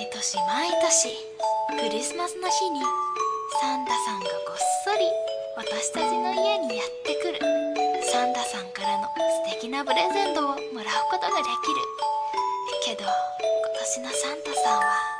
毎年毎年クリスマスの日にサンタさんがこっそり私たちの家にやってくる。サンタさんからの素敵なプレゼントをもらうことができる。けど今年のサンタさんは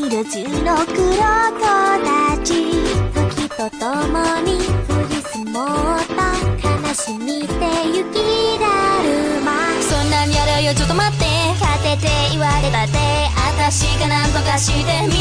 色中の黒子たち時とともに降り積もった悲しみで雪だるま。そんなにやるよちょっと待って。立てて言われたって私が何とかしてみ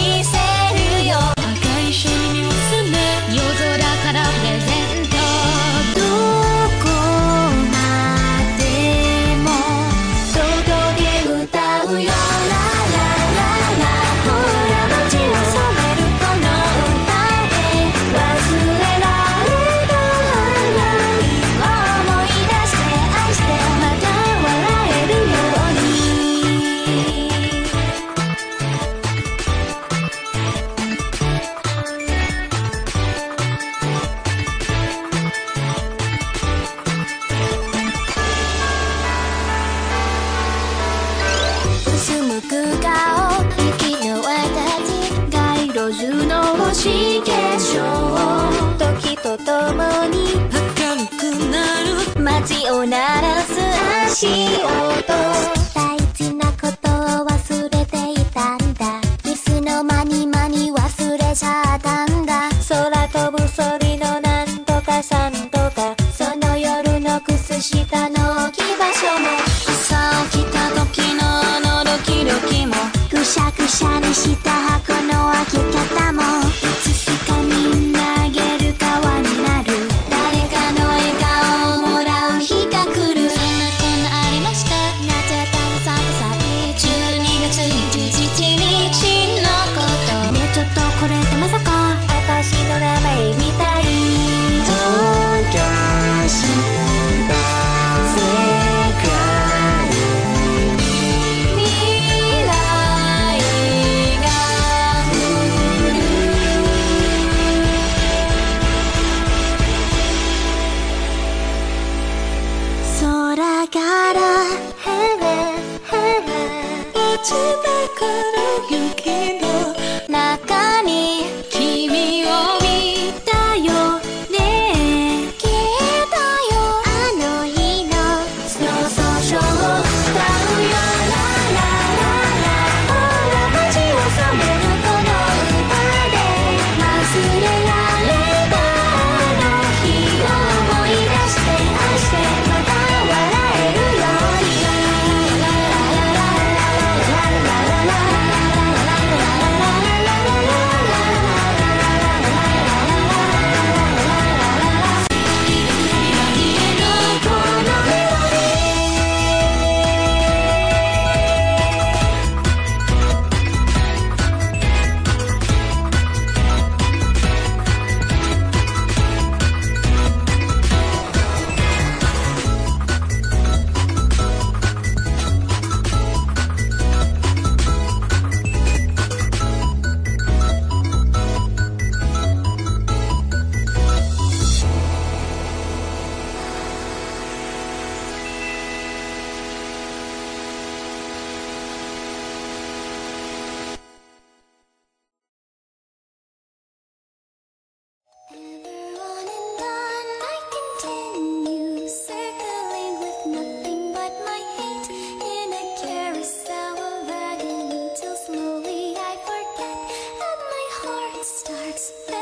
の星化粧時とともに明るくなる。街を鳴らす足音。から落ちてくる雪の中に It's